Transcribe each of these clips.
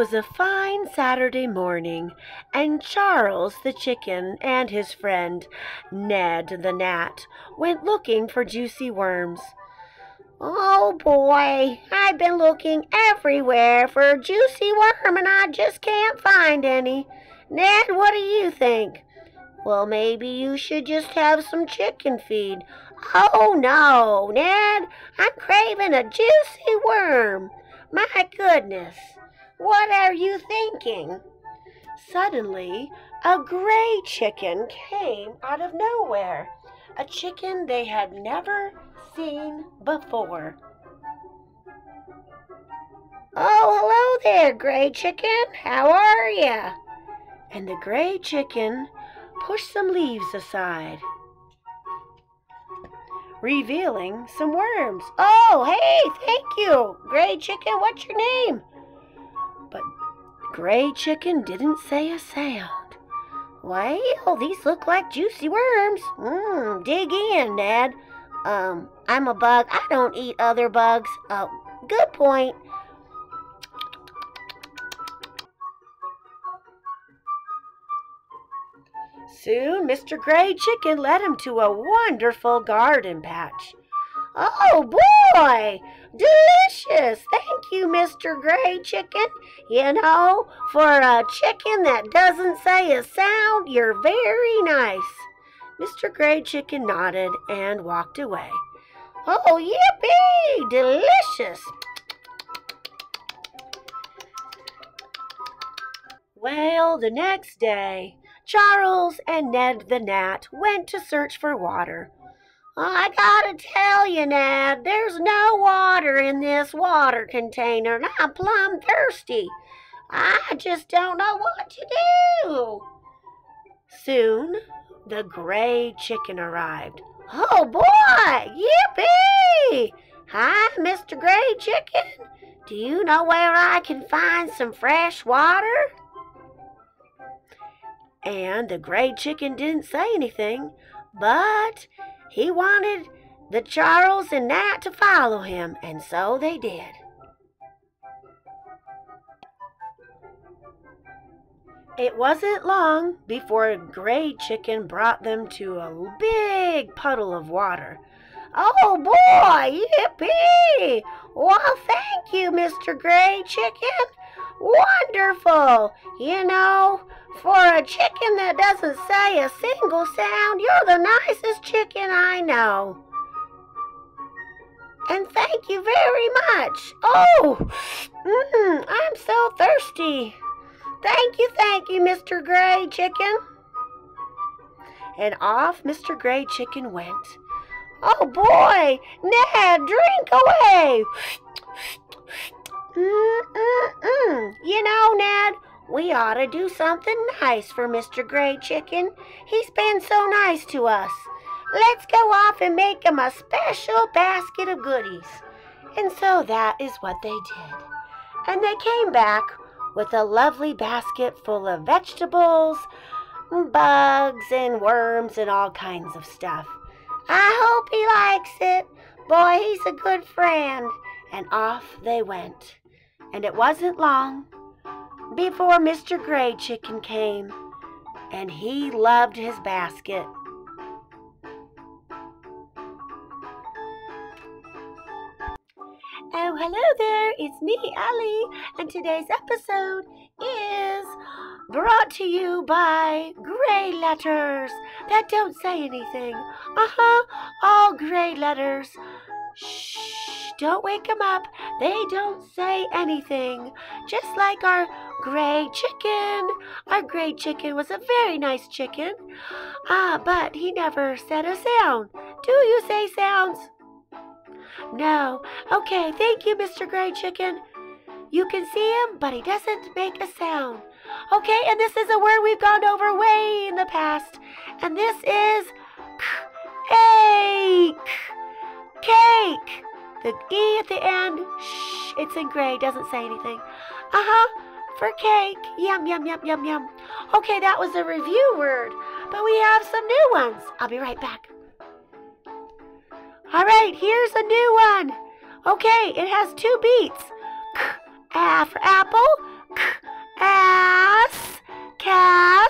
It was a fine Saturday morning, and Charles the chicken and his friend Ned the gnat went looking for juicy worms. Oh boy, I've been looking everywhere for a juicy worm and I just can't find any. Ned, what do you think? Well, maybe you should just have some chicken feed. Oh no, Ned, I'm craving a juicy worm. My goodness. What are you thinking? Suddenly, a gray chicken came out of nowhere, a chicken they had never seen before. Oh, hello there, gray chicken. How are you? And the gray chicken pushed some leaves aside, revealing some worms. Oh, hey, thank you, gray chicken. What's your name? Gray Chicken didn't say a sound. Well, these look like juicy worms. Mmm, dig in, Ned. Um, I'm a bug. I don't eat other bugs. Uh, good point. Soon Mr. Gray Chicken led him to a wonderful garden patch. Oh boy! Delicious! Thank you, Mr. Gray Chicken. You know, for a chicken that doesn't say a sound, you're very nice. Mr. Gray Chicken nodded and walked away. Oh, yippee! Delicious! Well, the next day, Charles and Ned the Gnat went to search for water. I gotta tell you, Ned, there's no water in this water container, and I'm plumb thirsty. I just don't know what to do. Soon, the gray chicken arrived. Oh boy! Yippee! Hi, Mr. Gray Chicken. Do you know where I can find some fresh water? And the gray chicken didn't say anything, but he wanted the Charles and Nat to follow him, and so they did. It wasn't long before a Gray Chicken brought them to a big puddle of water. Oh boy, yippee! Well, thank you, Mr. Gray Chicken. Wonderful! You know, for a chicken that doesn't say a single sound, you're the nicest chicken I know. And thank you very much. Oh, mm, I'm so thirsty. Thank you, thank you, Mr. Gray Chicken. And off Mr. Gray Chicken went. Oh boy, Ned, drink away. Mm-mm-mm. You know, Ned, we ought to do something nice for Mr. Gray Chicken. He's been so nice to us. Let's go off and make him a special basket of goodies. And so that is what they did. And they came back with a lovely basket full of vegetables, bugs, and worms, and all kinds of stuff. I hope he likes it. Boy, he's a good friend. And off they went. And it wasn't long before Mr. Gray Chicken came, and he loved his basket. Oh, hello there, it's me, Ellie, and today's episode is brought to you by gray letters that don't say anything. Uh huh, all gray letters. Shh, don't wake them up. They don't say anything. Just like our gray chicken. Our gray chicken was a very nice chicken. Ah, but he never said a sound. Do you say sounds? No. Okay, thank you, Mr. Gray Chicken. You can see him, but he doesn't make a sound. Okay, and this is a word we've gone over way in the past. And this is cake. Cake. The E at the end, shh, it's in gray, doesn't say anything. Uh-huh, for cake. Yum, yum, yum, yum, yum. Okay, that was a review word, but we have some new ones. I'll be right back. All right, here's a new one. Okay, it has two beats. A for apple, Ass, Cass.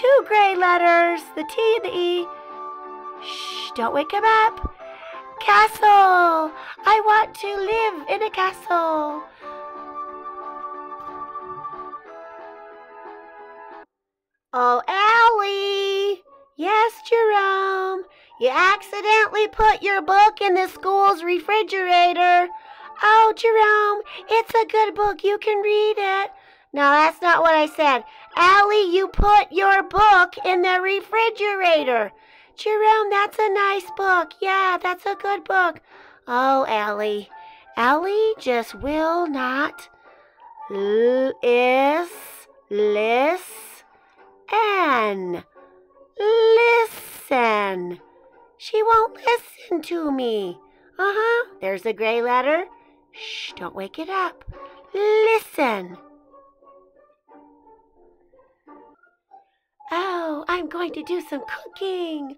Two gray letters, the T and the E. Shh, don't wake him up. Castle. I want to live in a castle. Oh, Ellie. Yes, Jerome. You accidentally put your book in the school's refrigerator. Oh, Jerome, it's a good book. You can read it. No, that's not what I said. Ellie, you put your book in the refrigerator. Jerome, that's a nice book. Yeah, that's a good book. Oh, Ellie. Ellie just will not l- is listen. Listen. She won't listen to me. Uh huh. There's a gray letter. Shh, don't wake it up. Listen. Oh, I'm going to do some cooking.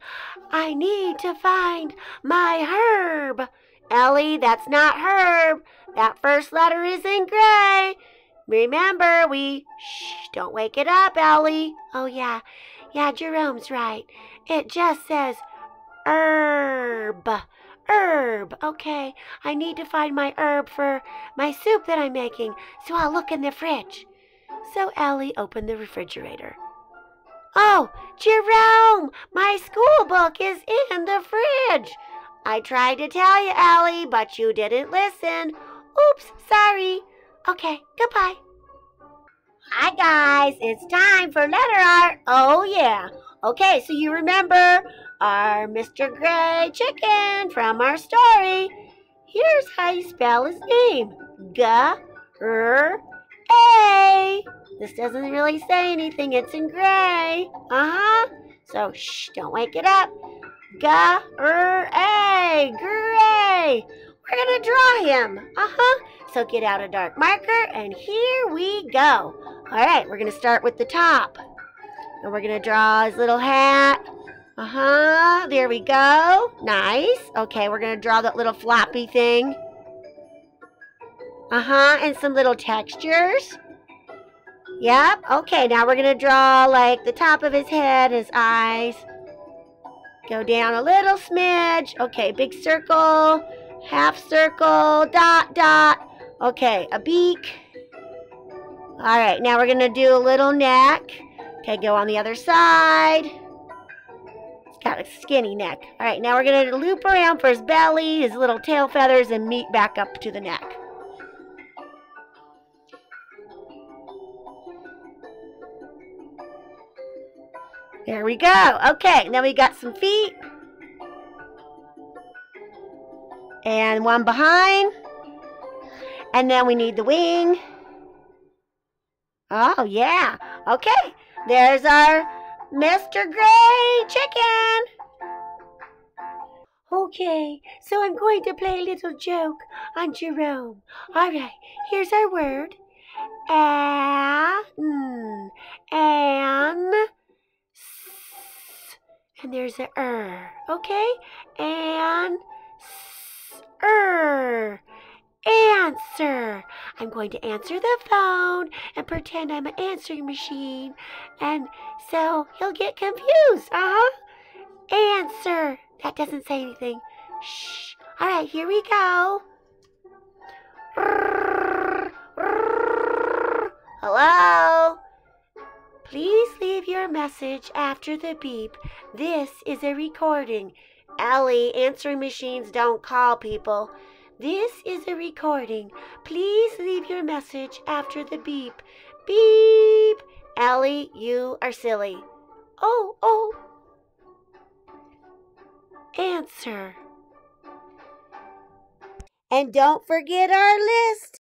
I need to find my herb. Ellie, that's not herb. That first letter is in gray. Remember, we. Shh, don't wake it up, Ellie. Oh, yeah. Yeah, Jerome's right. It just says herb. Herb. Okay, I need to find my herb for my soup that I'm making, so I'll look in the fridge. So Ellie opened the refrigerator. Oh, Jerome, my school book is in the fridge. I tried to tell you, Ellie, but you didn't listen. Oops, sorry. Okay, goodbye. Hi, guys. It's time for letter art. Oh, yeah. Okay, so you remember our Mr. Gray Chicken from our story. Here's how you spell his name. G R A. This doesn't really say anything. It's in gray. Uh-huh. So, shh, don't wake it up. G R A. Gray. We're going to draw him. Uh-huh. So get out a dark marker, and here we go. All right, we're going to start with the top. And we're going to draw his little hat. Uh-huh. There we go. Nice. Okay, we're going to draw that little floppy thing. Uh-huh. And some little textures. Yep. Okay, now we're going to draw like the top of his head, his eyes. Go down a little smidge. Okay, big circle, half circle, dot, dot. Okay, a beak. All right, now we're going to do a little neck. Okay, go on the other side. It's got a skinny neck. All right, now we're going to loop around for his belly, his little tail feathers, and meet back up to the neck. There we go. Okay, now we got some feet. And one behind. And then we need the wing. Oh, yeah. Okay, there's our Mr. Gray Chicken. Okay, so I'm going to play a little joke on Jerome. All right, here's our word. Hmm, an, an, and there's a er, okay? And, er. Answer. I'm going to answer the phone and pretend I'm an answering machine. And so he'll get confused. Uh huh. Answer. That doesn't say anything. Shh. All right, here we go. Hello? Please leave your message after the beep. This is a recording. Ellie, answering machines don't call people. This is a recording. Please leave your message after the beep. Beep! Ellie, you are silly. Oh, oh. Answer. And don't forget our list.